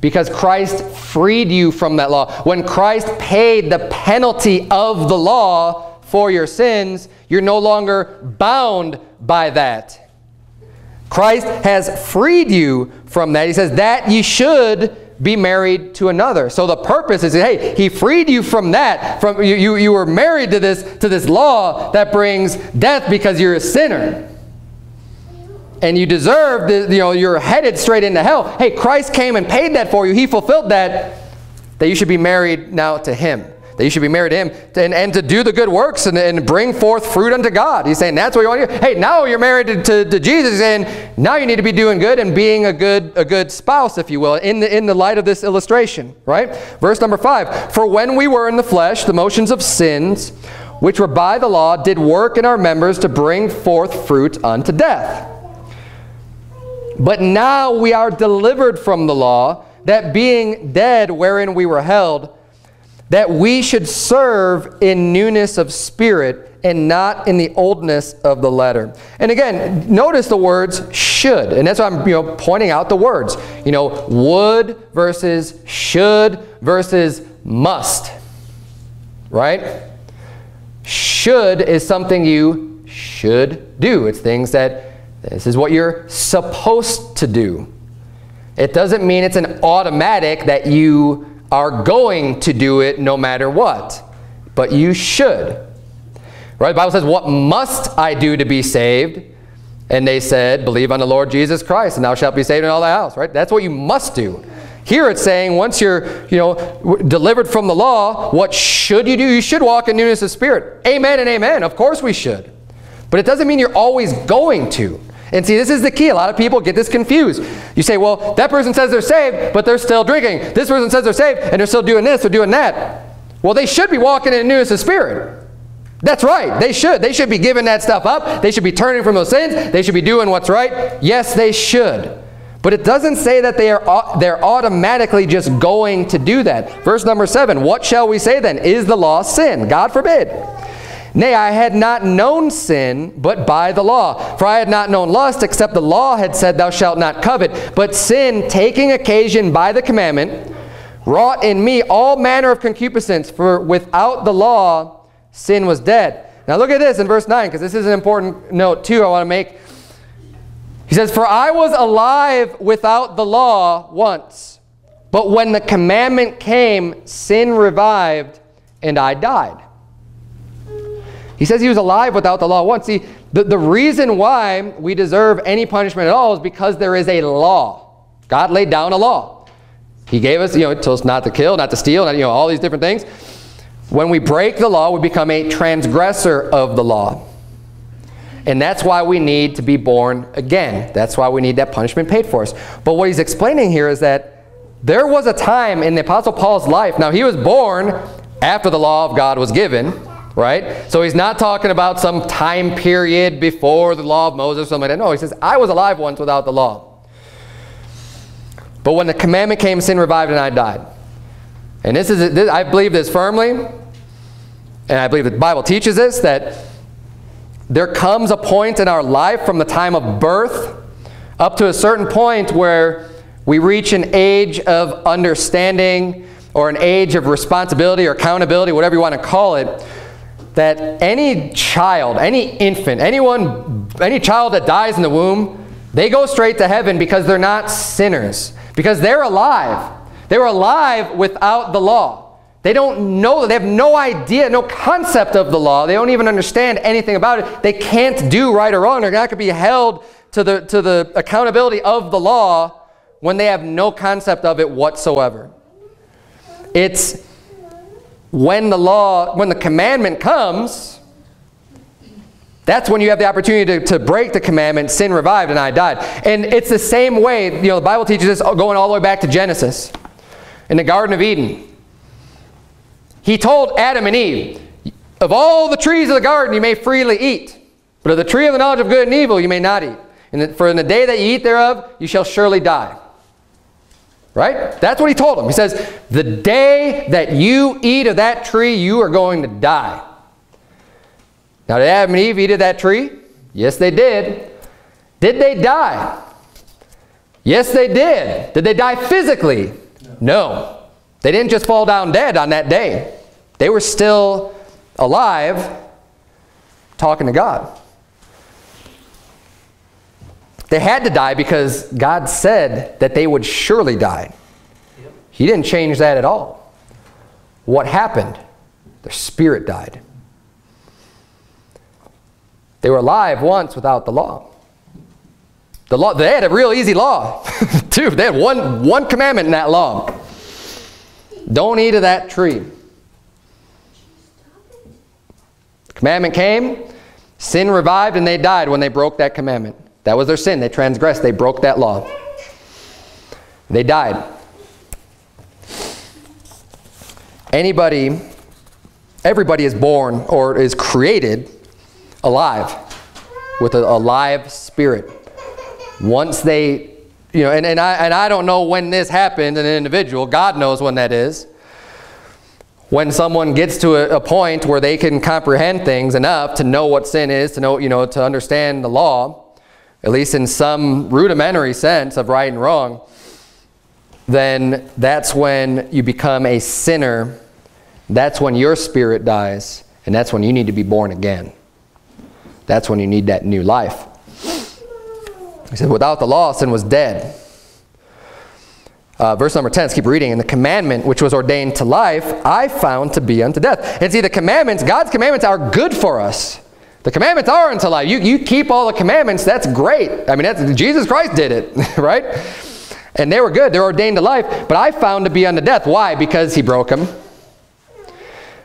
because Christ freed you from that law. When Christ paid the penalty of the law for your sins, you're no longer bound by that. Christ has freed you from that. He says that you should be married to another. So the purpose is, hey, he freed you from that. From you, you, you were married to this, to this law that brings death because you're a sinner. And you deserve, the, you know, you're headed straight into hell. Hey, Christ came and paid that for you. He fulfilled that, that you should be married now to him that you should be married to him and, and, to do the good works and, and, bring forth fruit unto God. He's saying that's what you want to do. Hey, now you're married to, to, to, Jesus. and now you need to be doing good and being a good, a good spouse, if you will, in the, in the light of this illustration, right? Verse number five, For when we were in the flesh, the motions of sins, which were by the law, did work in our members to bring forth fruit unto death. But now we are delivered from the law, that being dead wherein we were held, that we should serve in newness of spirit and not in the oldness of the letter. And again, notice the words should. And that's why I'm you know, pointing out the words. You know, would versus should versus must. Right? Should is something you should do. It's things that this is what you're supposed to do. It doesn't mean it's an automatic that you are going to do it no matter what. But you should. Right? The Bible says, what must I do to be saved? And they said, believe on the Lord Jesus Christ, and thou shalt be saved in all thy house. Right? That's what you must do. Here it's saying once you're, you know, delivered from the law, what should you do? You should walk in newness of spirit. Amen and amen. Of course we should. But it doesn't mean you're always going to. And see, this is the key. A lot of people get this confused. You say, well, that person says they're saved, but they're still drinking. This person says they're saved, and they're still doing this or doing that. Well, they should be walking in newness of spirit. That's right. They should. They should be giving that stuff up. They should be turning from those sins. They should be doing what's right. Yes, they should. But it doesn't say that they are they're automatically just going to do that. Verse number 7, what shall we say then? Is the law sin? God forbid. Nay, I had not known sin, but by the law. For I had not known lust, except the law had said, Thou shalt not covet. But sin, taking occasion by the commandment, wrought in me all manner of concupiscence. For without the law, sin was dead. Now look at this in verse 9, because this is an important note too I want to make. He says, For I was alive without the law once, but when the commandment came, sin revived, and I died. He says he was alive without the law once. See, the, the reason why we deserve any punishment at all is because there is a law. God laid down a law. He gave us, you know, told us not to kill, not to steal, not, you know, all these different things. When we break the law, we become a transgressor of the law. And that's why we need to be born again. That's why we need that punishment paid for us. But what he's explaining here is that there was a time in the Apostle Paul's life. Now, he was born after the law of God was given right? So he's not talking about some time period before the law of Moses or something like that. No, he says, I was alive once without the law. But when the commandment came, sin revived and I died. And this is, this, I believe this firmly, and I believe the Bible teaches this, that there comes a point in our life from the time of birth up to a certain point where we reach an age of understanding or an age of responsibility or accountability, whatever you want to call it, that any child, any infant, anyone, any child that dies in the womb, they go straight to heaven because they're not sinners. Because they're alive. They were alive without the law. They don't know, they have no idea, no concept of the law. They don't even understand anything about it. They can't do right or wrong. They're not going to be held to the, to the accountability of the law when they have no concept of it whatsoever. It's when the law, when the commandment comes, that's when you have the opportunity to, to break the commandment, sin revived, and I died. And it's the same way, you know, the Bible teaches us going all the way back to Genesis. In the Garden of Eden. He told Adam and Eve, of all the trees of the garden you may freely eat, but of the tree of the knowledge of good and evil you may not eat. And for in the day that you eat thereof, you shall surely die. Right? That's what he told them. He says, the day that you eat of that tree, you are going to die. Now, did Adam and Eve eat of that tree? Yes, they did. Did they die? Yes, they did. Did they die physically? No. They didn't just fall down dead on that day. They were still alive talking to God. They had to die because God said that they would surely die. He didn't change that at all. What happened? Their spirit died. They were alive once without the law. The law they had a real easy law. too. They had one, one commandment in that law. Don't eat of that tree. The commandment came, sin revived, and they died when they broke that commandment. That was their sin. They transgressed. They broke that law. They died. Anybody, everybody is born or is created alive with a, a live spirit. Once they, you know, and, and, I, and I don't know when this happened in an individual. God knows when that is. When someone gets to a, a point where they can comprehend things enough to know what sin is, to know, you know, to understand the law, at least in some rudimentary sense of right and wrong, then that's when you become a sinner. That's when your spirit dies, and that's when you need to be born again. That's when you need that new life. He said, without the law, sin was dead. Uh, verse number 10, let's keep reading. And the commandment which was ordained to life, I found to be unto death. And see, the commandments, God's commandments are good for us. The commandments are unto life. You, you keep all the commandments, that's great. I mean, that's, Jesus Christ did it, right? And they were good. They're ordained to life. But I found to be unto death. Why? Because he broke them.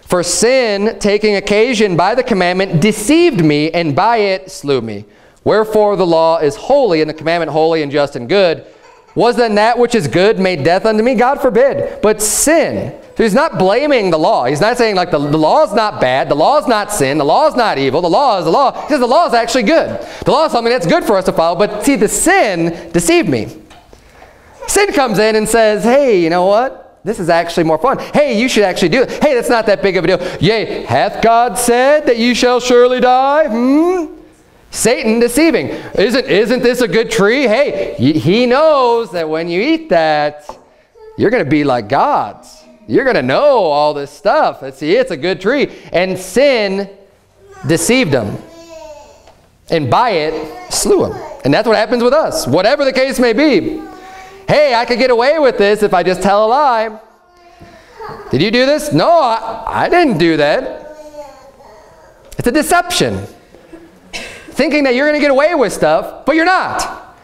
For sin, taking occasion by the commandment, deceived me, and by it slew me. Wherefore the law is holy, and the commandment holy and just and good. Was then that which is good made death unto me? God forbid. But sin. He's not blaming the law. He's not saying like the, the law is not bad. The law is not sin. The law is not evil. The law is the law. He says the law is actually good. The law is something that's good for us to follow. But see, the sin deceived me. Sin comes in and says, hey, you know what? This is actually more fun. Hey, you should actually do it. Hey, that's not that big of a deal. Yea, hath God said that you shall surely die? Hmm? Satan deceiving. Isn't, isn't this a good tree? Hey, he knows that when you eat that, you're going to be like gods. You're going to know all this stuff. Let's See, it's a good tree. And sin deceived him. And by it, slew him. And that's what happens with us. Whatever the case may be hey, I could get away with this if I just tell a lie. Did you do this? No, I, I didn't do that. It's a deception. Thinking that you're going to get away with stuff, but you're not.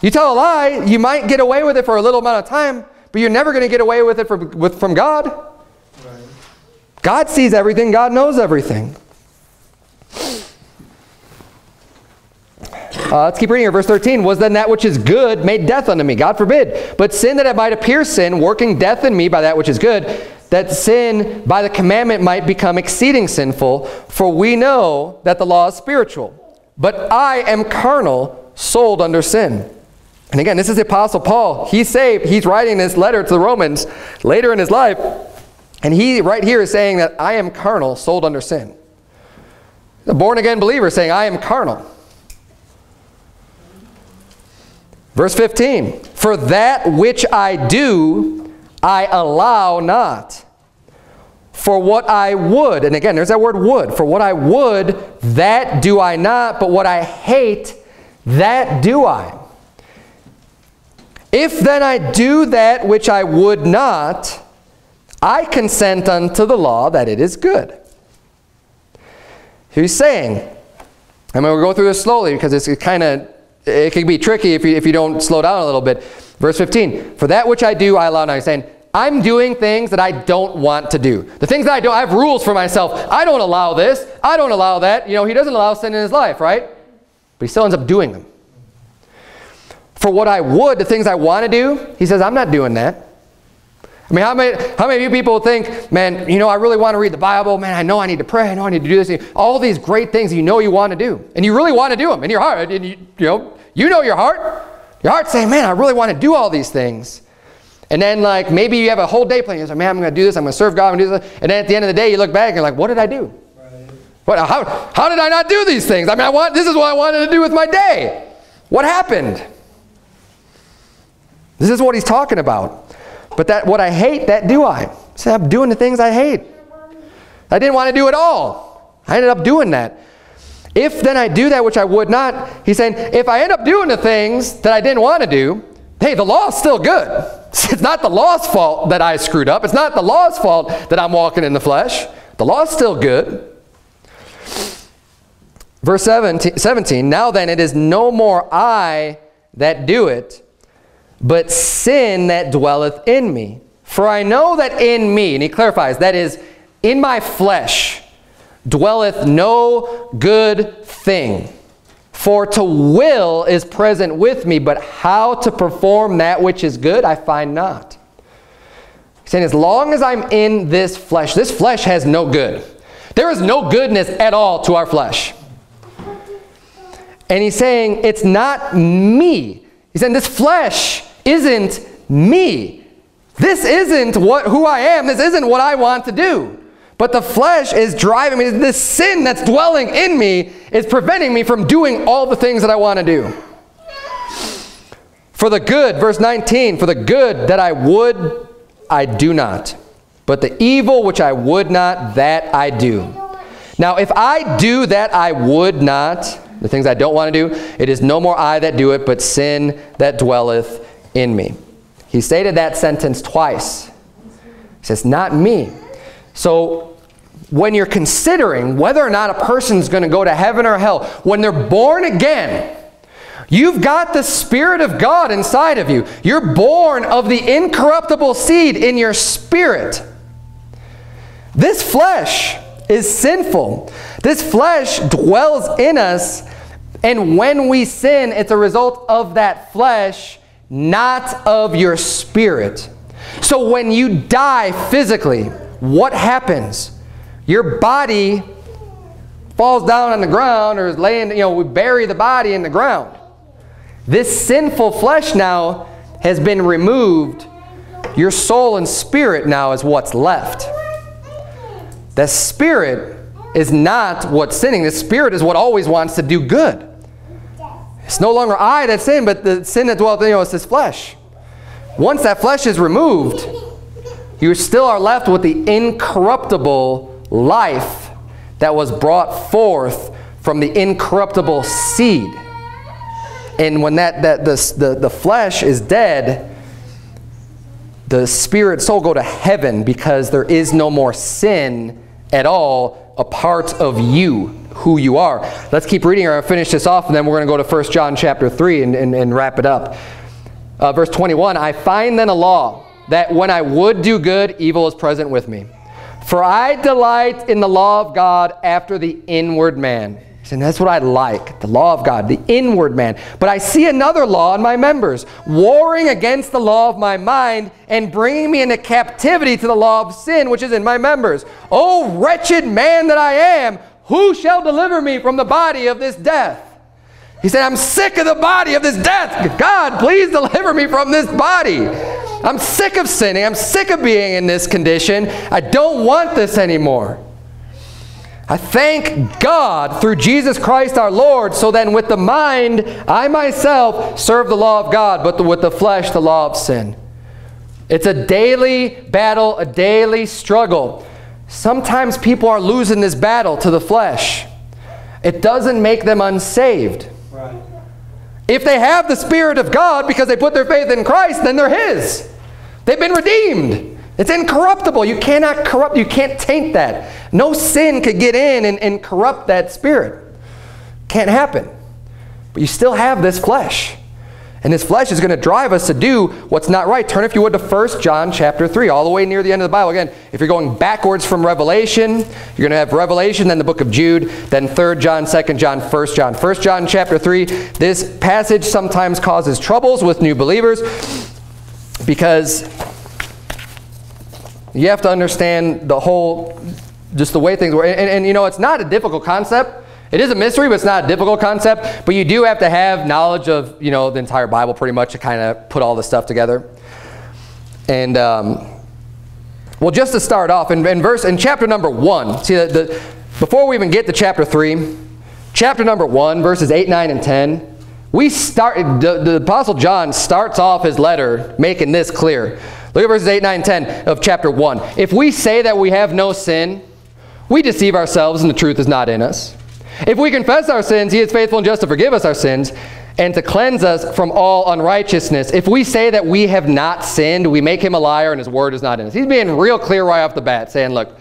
You tell a lie, you might get away with it for a little amount of time, but you're never going to get away with it from, with, from God. God sees everything. God knows everything. Uh, let's keep reading here. Verse 13. Was then that which is good made death unto me? God forbid. But sin that it might appear sin, working death in me by that which is good, that sin by the commandment might become exceeding sinful. For we know that the law is spiritual. But I am carnal, sold under sin. And again, this is the Apostle Paul. He's saved. He's writing this letter to the Romans later in his life. And he right here is saying that I am carnal, sold under sin. The born-again believer saying, I am carnal. Verse 15, For that which I do, I allow not. For what I would, and again, there's that word would. For what I would, that do I not. But what I hate, that do I. If then I do that which I would not, I consent unto the law that it is good. He's saying, I'm going to go through this slowly because it's kind of it can be tricky if you, if you don't slow down a little bit. Verse 15, for that which I do, I allow. Now he's saying, I'm doing things that I don't want to do. The things that I don't, I have rules for myself. I don't allow this. I don't allow that. You know, he doesn't allow sin in his life, right? But he still ends up doing them. For what I would, the things I want to do, he says, I'm not doing that. I mean, how many, how many of you people think, man, you know, I really want to read the Bible. Man, I know I need to pray. I know I need to do this. All these great things you know you want to do. And you really want to do them in your heart. And you, you know, you know your heart. Your heart's saying, man, I really want to do all these things. And then, like, maybe you have a whole day plan. You're like, man, I'm going to do this. I'm going to serve God and do this. And then at the end of the day, you look back and you're like, what did I do? Right. What, how, how did I not do these things? I mean, I want, this is what I wanted to do with my day. What happened? This is what he's talking about. But that what I hate, that do I. I'm doing the things I hate. I didn't want to do it all. I ended up doing that. If then I do that which I would not, he's saying, if I end up doing the things that I didn't want to do, hey, the law is still good. It's not the law's fault that I screwed up. It's not the law's fault that I'm walking in the flesh. The law's still good. Verse 17, 17, Now then it is no more I that do it, but sin that dwelleth in me. For I know that in me, and he clarifies, that is, in my flesh dwelleth no good thing. For to will is present with me, but how to perform that which is good I find not. He's saying, as long as I'm in this flesh, this flesh has no good. There is no goodness at all to our flesh. And he's saying, it's not me. He's saying, this flesh isn't me. This isn't what, who I am. This isn't what I want to do. But the flesh is driving me. This sin that's dwelling in me is preventing me from doing all the things that I want to do. For the good, verse 19, for the good that I would, I do not. But the evil which I would not, that I do. Now, if I do that I would not, the things I don't want to do, it is no more I that do it, but sin that dwelleth in me. He stated that sentence twice. He says, not me. So when you're considering whether or not a person's going to go to heaven or hell, when they're born again, you've got the Spirit of God inside of you. You're born of the incorruptible seed in your spirit. This flesh is sinful. This flesh dwells in us and when we sin, it's a result of that flesh, not of your spirit. So when you die physically, what happens? Your body falls down on the ground or is laying, you know, we bury the body in the ground. This sinful flesh now has been removed. Your soul and spirit now is what's left. The spirit is not what's sinning. The spirit is what always wants to do good. It's no longer I that sin, but the sin that dwelt in you is this flesh. Once that flesh is removed, you still are left with the incorruptible life that was brought forth from the incorruptible seed. And when that, that the, the, the flesh is dead, the spirit soul go to heaven because there is no more sin at all a part of you who you are. Let's keep reading or I'll finish this off and then we're going to go to 1 John chapter 3 and, and, and wrap it up. Uh, verse 21, I find then a law that when I would do good, evil is present with me. For I delight in the law of God after the inward man. And that's what I like, the law of God, the inward man. But I see another law in my members, warring against the law of my mind and bringing me into captivity to the law of sin which is in my members. Oh, wretched man that I am, who shall deliver me from the body of this death? He said, I'm sick of the body of this death. God, please deliver me from this body. I'm sick of sinning. I'm sick of being in this condition. I don't want this anymore. I thank God through Jesus Christ our Lord, so then with the mind, I myself serve the law of God, but with the flesh, the law of sin. It's a daily battle, a daily struggle. Sometimes people are losing this battle to the flesh. It doesn't make them unsaved. Right. If they have the Spirit of God because they put their faith in Christ, then they're His. They've been redeemed. It's incorruptible. You cannot corrupt, you can't taint that. No sin could get in and, and corrupt that spirit. Can't happen. But you still have this flesh. And this flesh is going to drive us to do what's not right. Turn, if you would, to 1 John chapter 3, all the way near the end of the Bible. Again, if you're going backwards from Revelation, you're going to have Revelation, then the book of Jude, then 3 John, 2 John, 1 John. 1 John chapter 3, this passage sometimes causes troubles with new believers because you have to understand the whole, just the way things work. And, and, and you know, it's not a difficult concept. It is a mystery, but it's not a difficult concept. But you do have to have knowledge of, you know, the entire Bible pretty much to kind of put all this stuff together. And, um, well, just to start off, in, in verse, in chapter number one, see, the, the, before we even get to chapter three, chapter number one, verses 8, 9, and 10, we start, the, the Apostle John starts off his letter making this clear. Look at verses 8, 9, 10 of chapter 1. If we say that we have no sin, we deceive ourselves and the truth is not in us. If we confess our sins, he is faithful and just to forgive us our sins and to cleanse us from all unrighteousness. If we say that we have not sinned, we make him a liar and his word is not in us. He's being real clear right off the bat, saying, look,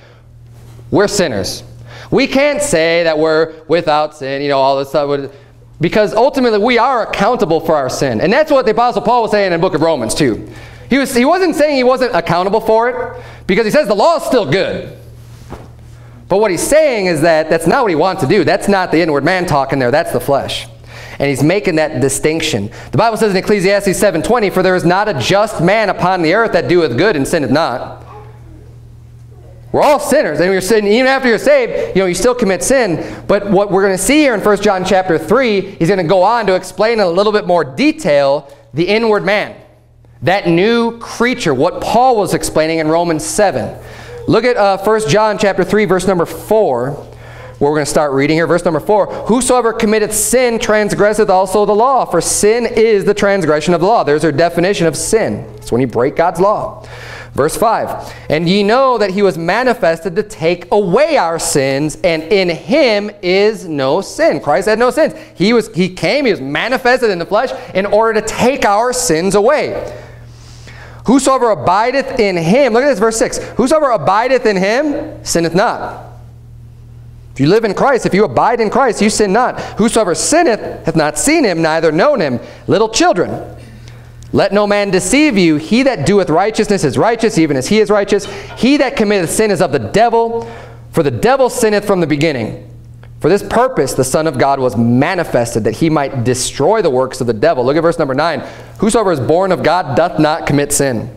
we're sinners. We can't say that we're without sin, you know, all this stuff, because ultimately we are accountable for our sin. And that's what the Apostle Paul was saying in the book of Romans too. He, was, he wasn't saying he wasn't accountable for it, because he says the law is still good. But what he's saying is that that's not what he wants to do. That's not the inward man talking there. That's the flesh. And he's making that distinction. The Bible says in Ecclesiastes 7.20, For there is not a just man upon the earth that doeth good and sinneth not. We're all sinners. And you're sin, even after you're saved, you know, you still commit sin. But what we're going to see here in 1 John chapter 3, he's going to go on to explain in a little bit more detail the inward man. That new creature, what Paul was explaining in Romans 7. Look at uh, 1 John chapter 3, verse number 4, where we're going to start reading here. Verse number 4, Whosoever committeth sin transgresseth also the law, for sin is the transgression of the law. There's our definition of sin. It's when you break God's law. Verse 5, And ye know that he was manifested to take away our sins, and in him is no sin. Christ had no sins. He, was, he came, he was manifested in the flesh in order to take our sins away. Whosoever abideth in him, look at this verse 6, Whosoever abideth in him sinneth not. If you live in Christ, if you abide in Christ, you sin not. Whosoever sinneth hath not seen him, neither known him. Little children, let no man deceive you. He that doeth righteousness is righteous, even as he is righteous. He that committeth sin is of the devil, for the devil sinneth from the beginning. For this purpose the Son of God was manifested, that he might destroy the works of the devil. Look at verse number 9. Whosoever is born of God doth not commit sin.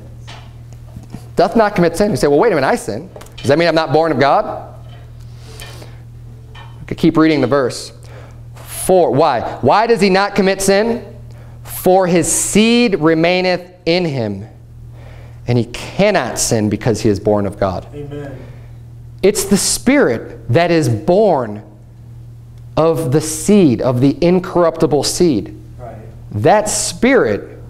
Doth not commit sin. You say, well, wait a minute, I sin. Does that mean I'm not born of God? Could keep reading the verse. For, why? Why does he not commit sin? For his seed remaineth in him, and he cannot sin because he is born of God. Amen. It's the Spirit that is born of the seed, of the incorruptible seed. Right. That Spirit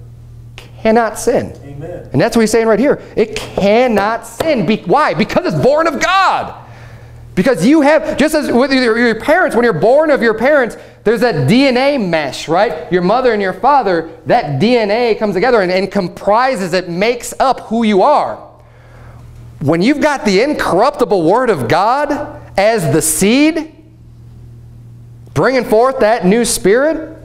cannot sin. Amen. And that's what he's saying right here. It cannot sin. Be why? Because it's born of God. Because you have, just as with your parents, when you're born of your parents, there's that DNA mesh, right? Your mother and your father, that DNA comes together and, and comprises, it makes up who you are. When you've got the incorruptible Word of God as the seed, bringing forth that new spirit,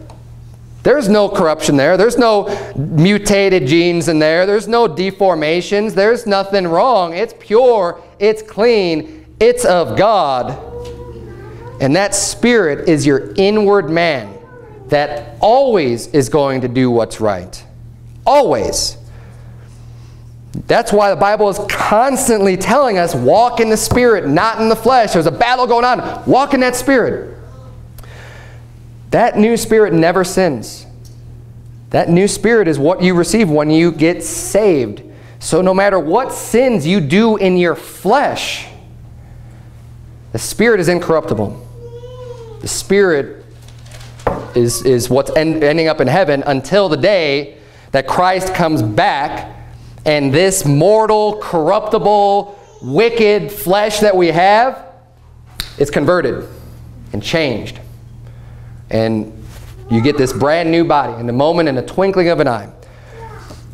there's no corruption there. There's no mutated genes in there. There's no deformations. There's nothing wrong. It's pure. It's clean it's of God. And that spirit is your inward man that always is going to do what's right. Always. That's why the Bible is constantly telling us, walk in the spirit, not in the flesh. There's a battle going on. Walk in that spirit. That new spirit never sins. That new spirit is what you receive when you get saved. So no matter what sins you do in your flesh, the Spirit is incorruptible. The Spirit is, is what's end, ending up in heaven until the day that Christ comes back and this mortal, corruptible, wicked flesh that we have is converted and changed. And you get this brand new body in the moment in the twinkling of an eye.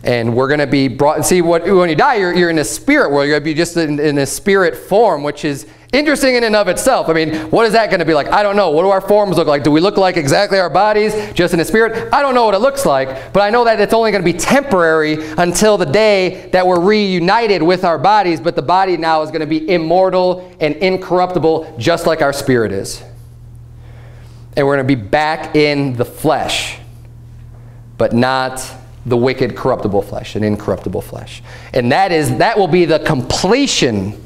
And we're going to be brought, and see, what, when you die, you're, you're in a spirit world. You're going to be just in, in a spirit form, which is interesting in and of itself. I mean, what is that going to be like? I don't know. What do our forms look like? Do we look like exactly our bodies, just in the spirit? I don't know what it looks like, but I know that it's only going to be temporary until the day that we're reunited with our bodies, but the body now is going to be immortal and incorruptible, just like our spirit is. And we're going to be back in the flesh, but not the wicked corruptible flesh, an incorruptible flesh. And that is that will be the completion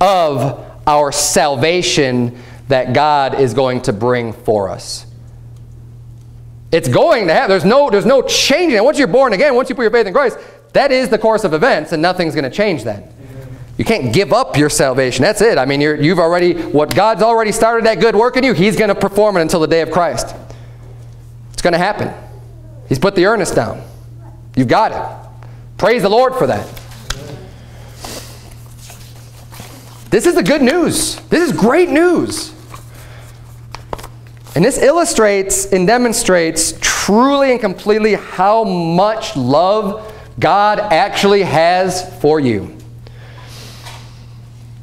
of our salvation that God is going to bring for us. It's going to happen. There's no, there's no changing it. Once you're born again, once you put your faith in Christ, that is the course of events, and nothing's going to change then. You can't give up your salvation. That's it. I mean, you have already, what God's already started that good work in you, He's going to perform it until the day of Christ. It's going to happen. He's put the earnest down. You've got it. Praise the Lord for that. This is the good news. This is great news. And this illustrates and demonstrates truly and completely how much love God actually has for you.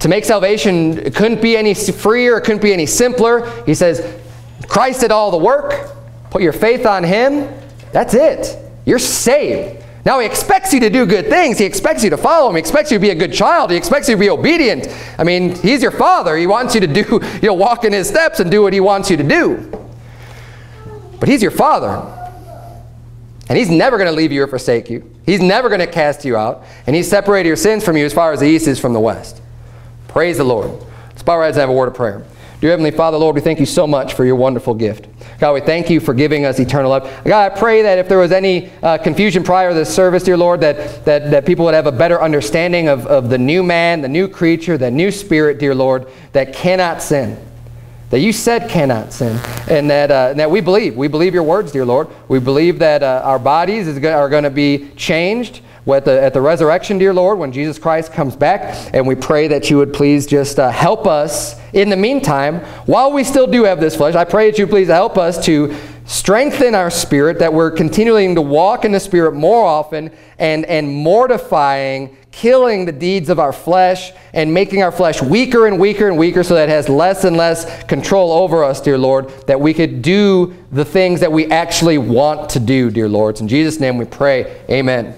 To make salvation, it couldn't be any freer, it couldn't be any simpler. He says, Christ did all the work. Put your faith on him. That's it. You're saved. Now he expects you to do good things. He expects you to follow him. He expects you to be a good child. He expects you to be obedient. I mean, he's your father. He wants you to do, you know, walk in his steps and do what he wants you to do. But he's your father. And he's never going to leave you or forsake you. He's never going to cast you out. And he's separated your sins from you as far as the east is from the west. Praise the Lord. Let's bow our heads and have a word of prayer. Dear Heavenly Father, Lord, we thank you so much for your wonderful gift. God, we thank you for giving us eternal life. God, I pray that if there was any uh, confusion prior to this service, dear Lord, that, that, that people would have a better understanding of, of the new man, the new creature, the new spirit, dear Lord, that cannot sin. That you said cannot sin. And that, uh, and that we believe. We believe your words, dear Lord. We believe that uh, our bodies is are going to be changed at the, at the resurrection, dear Lord, when Jesus Christ comes back. And we pray that you would please just uh, help us in the meantime, while we still do have this flesh. I pray that you please help us to strengthen our spirit, that we're continuing to walk in the spirit more often and, and mortifying, killing the deeds of our flesh and making our flesh weaker and weaker and weaker so that it has less and less control over us, dear Lord, that we could do the things that we actually want to do, dear Lord. In Jesus' name we pray. Amen.